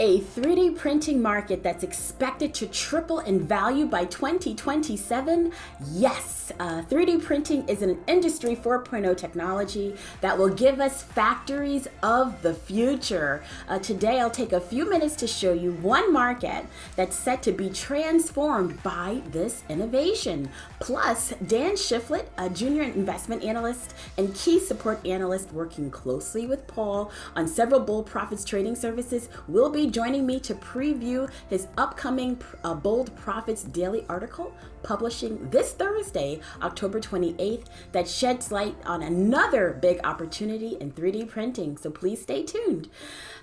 a 3D printing market that's expected to triple in value by 2027? Yes, uh, 3D printing is an industry 4.0 technology that will give us factories of the future. Uh, today, I'll take a few minutes to show you one market that's set to be transformed by this innovation. Plus, Dan Shiflett, a junior investment analyst and key support analyst working closely with Paul on several Bold Profits trading services, will be joining me to preview his upcoming uh, Bold Profits daily article publishing this Thursday, October 28th, that sheds light on another big opportunity in 3D printing. So please stay tuned.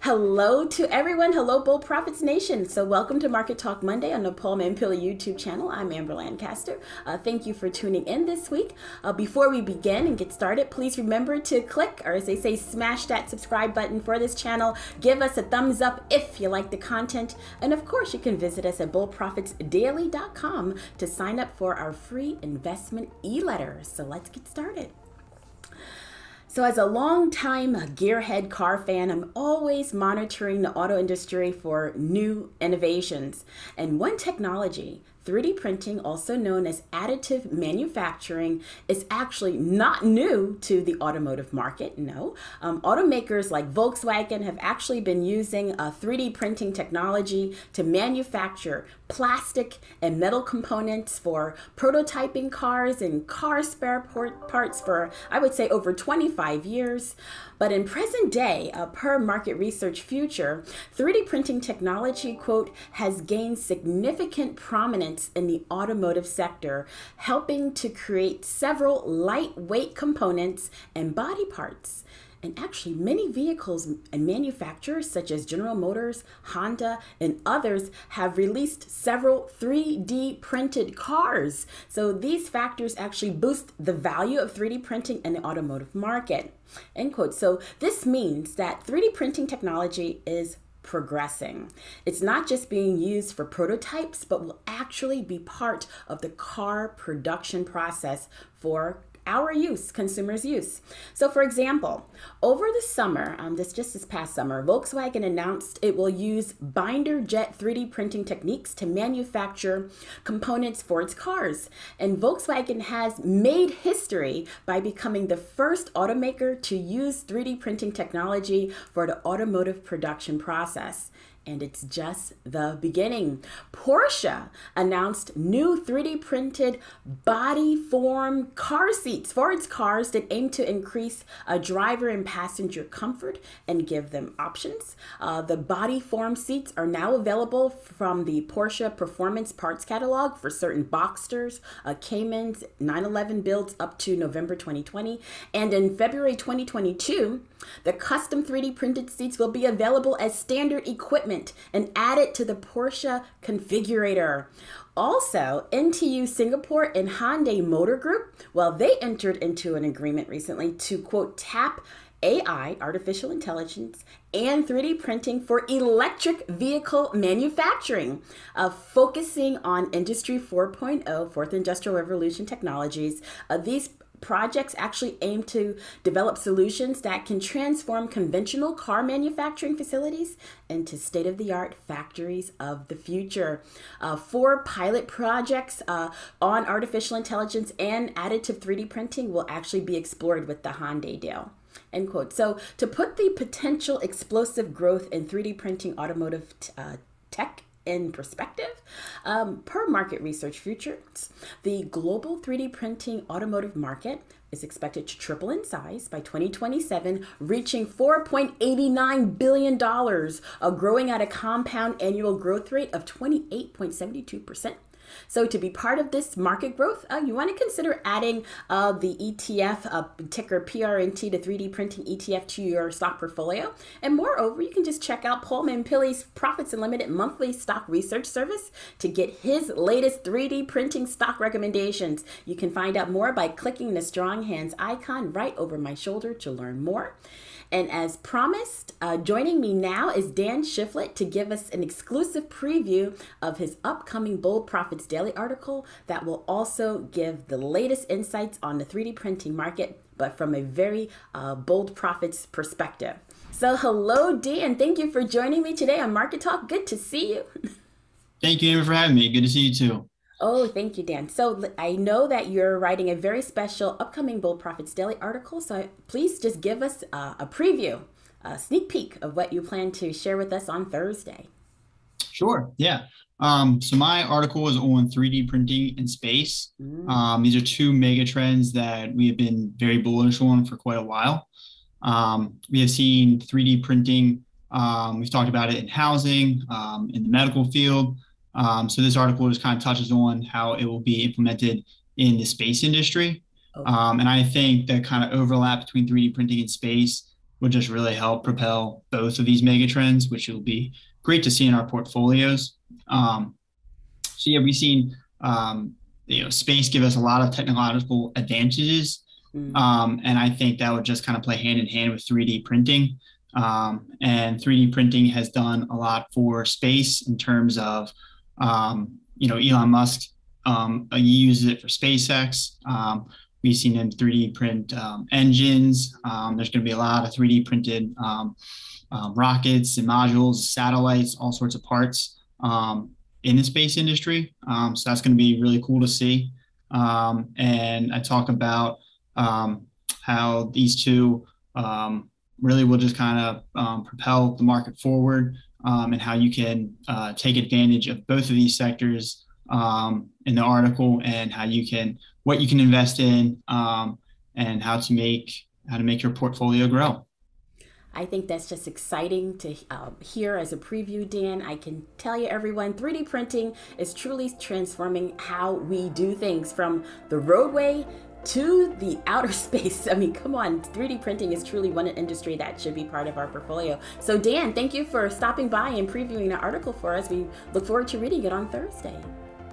Hello to everyone. Hello, Bold Profits Nation. So welcome to Market Talk Monday on the Paul Mampilly YouTube channel. I'm Amber Lancaster. Uh, thank you for tuning in this week. Uh, before we begin and get started, please remember to click, or as they say, smash that subscribe button for this channel. Give us a thumbs up if you like the content. And of course, you can visit us at boldprofitsdaily.com to sign sign up for our free investment e letter. So let's get started. So, as a long-time gearhead car fan, I'm always monitoring the auto industry for new innovations. And one technology 3D printing, also known as additive manufacturing, is actually not new to the automotive market. No. Um, automakers like Volkswagen have actually been using a 3D printing technology to manufacture plastic and metal components for prototyping cars and car spare parts for, I would say, over 25 years. But in present day, uh, per market research future, 3D printing technology, quote, has gained significant prominence in the automotive sector, helping to create several lightweight components and body parts. And actually, many vehicles and manufacturers, such as General Motors, Honda, and others, have released several 3D printed cars. So, these factors actually boost the value of 3D printing in the automotive market. End quote. So, this means that 3D printing technology is progressing. It's not just being used for prototypes, but will actually be part of the car production process for our use, consumers' use. So, for example, over the summer, um, this just this past summer, Volkswagen announced it will use binder jet 3D printing techniques to manufacture components for its cars. And Volkswagen has made history by becoming the first automaker to use 3D printing technology for the automotive production process and it's just the beginning. Porsche announced new 3D printed body form car seats for its cars that aim to increase a driver and passenger comfort and give them options. Uh, the body form seats are now available from the Porsche Performance Parts Catalog for certain Boxsters, uh, Caymans, 911 builds up to November 2020. And in February 2022, the custom 3D printed seats will be available as standard equipment and added to the Porsche configurator. Also, NTU Singapore and Hyundai Motor Group, well, they entered into an agreement recently to quote tap AI, artificial intelligence, and 3D printing for electric vehicle manufacturing, uh, focusing on Industry 4.0, Fourth Industrial Revolution technologies. Uh, these projects actually aim to develop solutions that can transform conventional car manufacturing facilities into state of the art factories of the future. Uh, four pilot projects uh, on artificial intelligence and additive 3D printing will actually be explored with the Hyundai deal. End quote. So, to put the potential explosive growth in 3D printing automotive uh, tech in perspective, um, per market research futures, the global 3D printing automotive market is expected to triple in size by 2027, reaching $4.89 billion, uh, growing at a compound annual growth rate of 28.72%. So to be part of this market growth, uh, you want to consider adding uh, the ETF, uh, ticker PRNT, the 3D printing ETF to your stock portfolio. And moreover, you can just check out Paul Mampilly's Profits Unlimited monthly stock research service to get his latest 3D printing stock recommendations. You can find out more by clicking the strong hands icon right over my shoulder to learn more. And as promised, uh, joining me now is Dan Shiflett to give us an exclusive preview of his upcoming Bold Profits Daily article that will also give the latest insights on the 3D printing market, but from a very uh, bold profits perspective. So, hello, Dan. And thank you for joining me today on Market Talk. Good to see you. Thank you, Amber, for having me. Good to see you too. Oh, thank you, Dan. So I know that you're writing a very special upcoming Bold Profits Daily article. So please just give us uh, a preview, a sneak peek of what you plan to share with us on Thursday. Sure. Yeah. Um, so my article is on 3D printing in space. Mm. Um, these are two mega trends that we have been very bullish on for quite a while. Um, we have seen 3D printing. Um, we've talked about it in housing, um, in the medical field. Um, so this article just kind of touches on how it will be implemented in the space industry. Okay. and I think the kind of overlap between 3D printing and space would just really help propel both of these mega trends, which will be great to see in our portfolios. Um, so yeah, we've seen um, you know space give us a lot of technological advantages, mm. um, and I think that would just kind of play hand in hand with 3D printing. Um, and 3D printing has done a lot for space in terms of um, you know Elon Musk um, uses it for SpaceX. We've seen him 3D print engines. there's going to be a lot of 3D printed rockets and modules, satellites, all sorts of parts um, in the space industry. Um, so that's going to be really cool to see. Um, and I talk about um, how these two um, really will just kind of um, propel the market forward and how you can uh, take advantage of both of these sectors in the article and how you can what you can invest in um, and how to make how to make your portfolio grow. I think that's just exciting to uh, hear as a preview, Dan. I can tell you, everyone, 3D printing is truly transforming how we do things from the roadway to the outer space. I mean, come on, 3D printing is truly one industry that should be part of our portfolio. So, Dan, thank you for stopping by and previewing the article for us. We look forward to reading it on Thursday.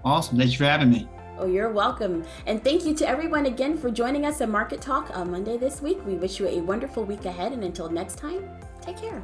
Awesome. Thanks for having me. Oh, you're welcome. And thank you to everyone again for joining us at Market Talk on Monday this week. We wish you a wonderful week ahead. And until next time, take care.